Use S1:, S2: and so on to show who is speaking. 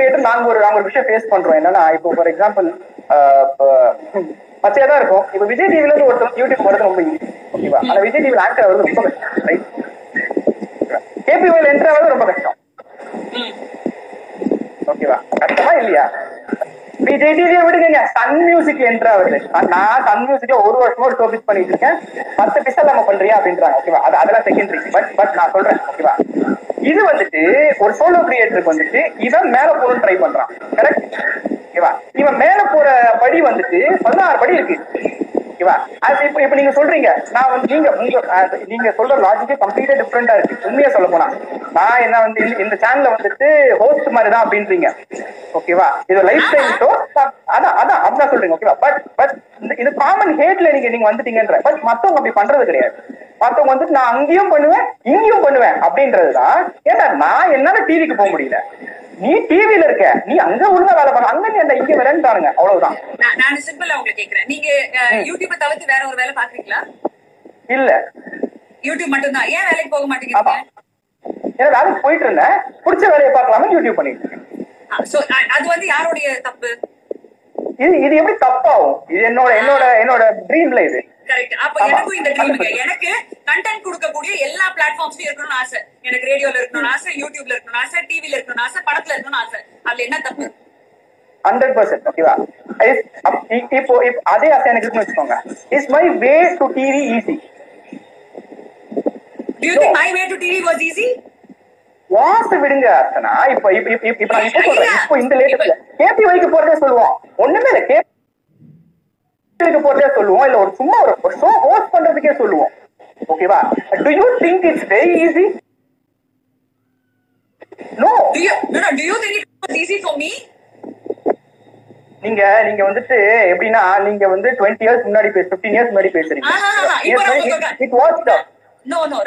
S1: Creator நாங்க ஒரு நாங்க ஒரு விஷயம் ஃபேஸ் பண்றோம். என்னன்னா இப்போ ஃபார் எக்ஸாம்பிள் பச்சையா தான் இருக்கும். இப்போ விஜய் டிவில இருந்து ஒருத்தர் யூடியூப் வரது ரொம்ப ஈஸி ஓகேவா ஆனா விஜய் டிவில ஆங்கர் வரது ரொம்ப கஷ்டம் ரைட் கேபிஒயில் என்ட்ரு ஆகிறது ரொம்ப கஷ்டம். ஓகேவா கஷ்டமா இல்லையா? விஜய் டிவியை விடுங்க சன் மியூசிக் என்ட்ரு ஆகுது. நான் சன் மியூசிக்ல ஒரு வருஷமா ஒரு டோபிக் பண்ணிட்டு இருக்கேன். பத்து பிசல் நம்ம பண்றியா அப்படின்றாங்க. ஓகேவா அது அதெல்லாம் செகண்டரி பட் பட் நான் சொல்றேன். ஓகேவா இது வந்துட்டு ஒரு சோலோ கிரியேட்டருக்கு வந்துட்டு இவன் மேல போகணும்னு ட்ரை பண்றான். கரெக்ட் ஓகேவா இவன் மேல போற படி வந்துட்டு பதினாறு படி இருக்கு. ஓகேவா அது இப்போ இப்ப நீங்க சொல்றீங்க நான் வந்து நீங்க உங்க நீங்க சொல்ற லாஜிக்கே கம்ப்ளீட்டா டிஃப்ரெண்டா இருக்கு. உண்மையா சொல்ல போனா. நான் என்ன வந்து இந்த- இந்த சேனல்ல வந்துட்டு ஹோஸ்ட் மாதிரி தான் அப்படின்றீங்க ஓகேவா இது லைஃப் ஸ்டைல் ஷோ அதான் அதான் அதான் சொல்றீங்க ஓகேவா பட் பட் இது காமன் ஹேட்ல நீங்க நீங்க வந்துட்டீங்கன்ற. பட் மத்தவங்க அப்படி பண்றது கிடையாது. மத்தவங்க வந்துட்டு நான் அங்கேயும் பண்ணுவேன் இங்கேயும் பண்ணுவேன் அப்படின்றதுதான். ஏன்னா நான் என்னால டிவிக்கு போக முடியல. நீ டிவில இருக்க. நீ அங்க ஒழுங்கா வேலை பண்ண அங்க நீ அந்த இங்க வரேன்ட்டானுங்க அவ்வளவுதான்.
S2: நான் சிம்பிளா உங்களை கேக்குறேன். நீங்க யூடியூப தவிர்த்து வேற ஒரு வேலை பாக்குறீங்களா?
S1: இல்ல.
S2: யூடியூப் மட்டும்தான். ஏன் வேலைக்கு போக மாட்டேங்கிறீங்க?
S1: ஏன்னா வேலைக்கு போயிட்டு இருந்தேன். பிடிச்ச வேலையை பார்க்கலாம்னு யூடியூப் பண்ணிட்டு இருக்கேன்.
S2: அது வந்து யாருடைய தப்பு?
S1: இது இது எப்படி தப்பாகும் இது என்னோட என்னோட என்னோட ட்ரீம்ல இது
S2: கரெக்ட் அப்ப
S1: ஆமா.
S2: எனக்கும் இந்த ட்ரீமுங்க எனக்கு கண்டென்ட் கொடுக்கக்கூடிய எல்லா பிளாட்ஃபார்ம்ஸ்லயும் இருக்கணும்னு ஆசை எனக்கு ரேடியோல இருக்கணும்னு ஆசை யூடியூப்ல இருக்கணும்னு ஆசை டிவில இருக்கணும்னு ஆசை படத்துல இருக்கணும்னு ஆசை அதுல என்ன தப்பு
S1: ஹண்ட்ரட் பர்சன்ட் ஓகேவா Is- அப்- இ- இப்போ இப்போ அதே ஆசை எனக்கு இருக்குன்னு வச்சுக்கோங்க is my way to TV easy
S2: Do you think my way to TV was easy?
S1: வாச விடுங்க அர்ச்சனா. இப்போ இப்போ இப்போ இப்போ நான் இப்போ சொல்றேன்? இப்போ இந்த லேட்டஸ்ட்ல கேபி வைக்க போறதே சொல்லுவோம். ஒண்ணுமே இல்ல கேபி போறதே சொல்லுவோம். இல்ல ஒரு சும்மா ஒரு ஷோ ஹோஸ்ட் பண்றதுக்கே சொல்லுவோம். ஓகேவா
S2: do you think it's very easy no?
S1: நீங்க நீங்க வந்துட்டு எப்படின்னா நீங்க வந்து டுவெண்ட்டி இயர்ஸ் முன்னாடி பேச 15 இயர்ஸ் முன்னாடி பேசுறீங்க. It watch
S2: No no.